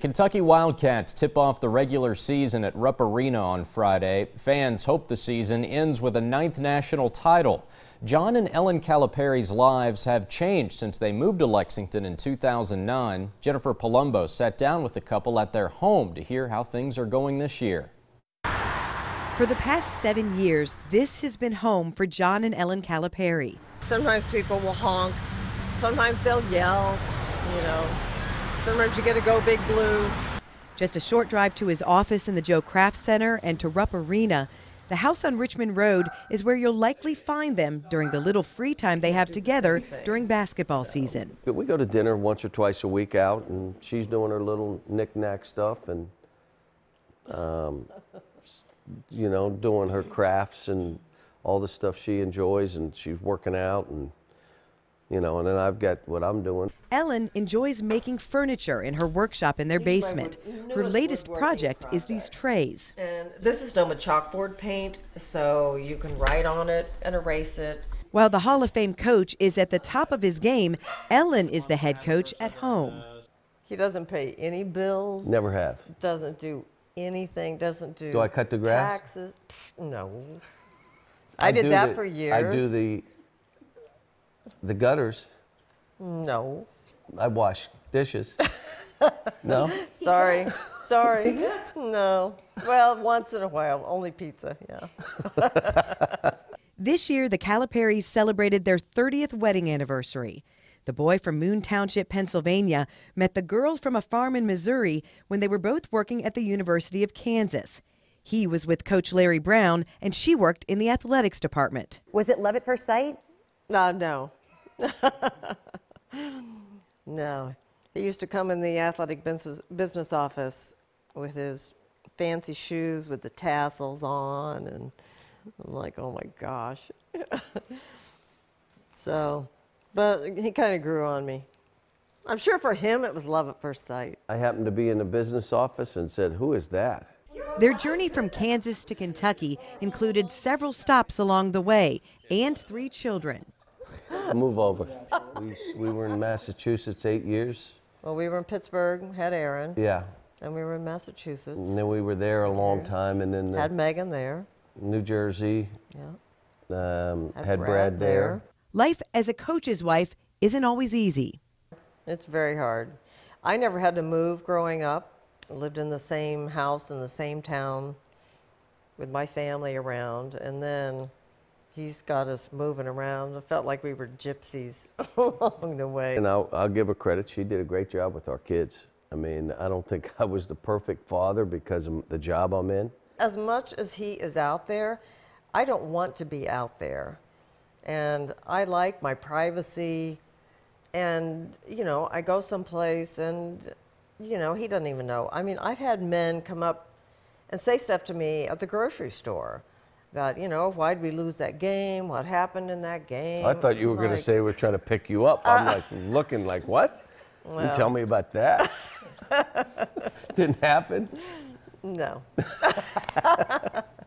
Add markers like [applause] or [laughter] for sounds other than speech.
Kentucky Wildcats tip off the regular season at Rupp Arena on Friday. Fans hope the season ends with a ninth national title. John and Ellen Calipari's lives have changed since they moved to Lexington in 2009. Jennifer Palumbo sat down with the couple at their home to hear how things are going this year. For the past seven years, this has been home for John and Ellen Calipari. Sometimes people will honk, sometimes they'll yell, you know. Sometimes you get to go big blue. Just a short drive to his office in the Joe Craft Center and to Rupp Arena. The house on Richmond Road is where you'll likely find them during the little free time they have together during basketball season. We go to dinner once or twice a week out, and she's doing her little knick-knack stuff and, um, you know, doing her crafts and all the stuff she enjoys, and she's working out and you know, and then I've got what I'm doing. Ellen enjoys making furniture in her workshop in their basement. Her latest project is these trays. And this is done with chalkboard paint, so you can write on it and erase it. While the Hall of Fame coach is at the top of his game, Ellen is the head coach at home. He doesn't pay any bills. Never have. Doesn't do anything, doesn't do Do I cut the grass? Taxes. No. I, I did that the, for years. I do the the gutters. No. I wash dishes. [laughs] no? Sorry. Sorry. No. Well, once in a while, only pizza, yeah. [laughs] this year, the Caliparis celebrated their 30th wedding anniversary. The boy from Moon Township, Pennsylvania, met the girl from a farm in Missouri when they were both working at the University of Kansas. He was with Coach Larry Brown, and she worked in the athletics department. Was it love at first sight? Uh, no. [laughs] no. He used to come in the athletic business, business office with his fancy shoes with the tassels on, and I'm like, oh my gosh. [laughs] so, but he kind of grew on me. I'm sure for him it was love at first sight. I happened to be in the business office and said, Who is that? Their journey from Kansas to Kentucky included several stops along the way and three children. Move over. We, we were in Massachusetts eight years. Well, we were in Pittsburgh, had Aaron. Yeah. And we were in Massachusetts. And then we were there a long time, and then had Megan there. New Jersey. Yeah. Um, had, had Brad, Brad there. there. Life as a coach's wife isn't always easy. It's very hard. I never had to move growing up. I lived in the same house in the same town with my family around, and then he's got us moving around. It felt like we were gypsies [laughs] along the way. And I'll, I'll give her credit. She did a great job with our kids. I mean, I don't think [laughs] I was the perfect father because of the job I'm in. As much as he is out there, I don't want to be out there. And I like my privacy. And, you know, I go someplace and, you know, he doesn't even know. I mean, I've had men come up and say stuff to me at the grocery store about, you know, why'd we lose that game? What happened in that game? I thought you were like, going to say we're trying to pick you up. I'm uh, like looking like, what? Well, you tell me about that. [laughs] Didn't happen? No. [laughs]